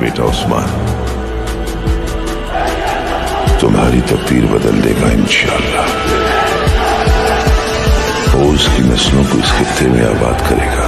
बेटा उस्मान, तुम्हारी तकदीर बदल देगा इंशाल्लाह। वो उसकी नस्लों को इस खत्ते में आबाद करेगा।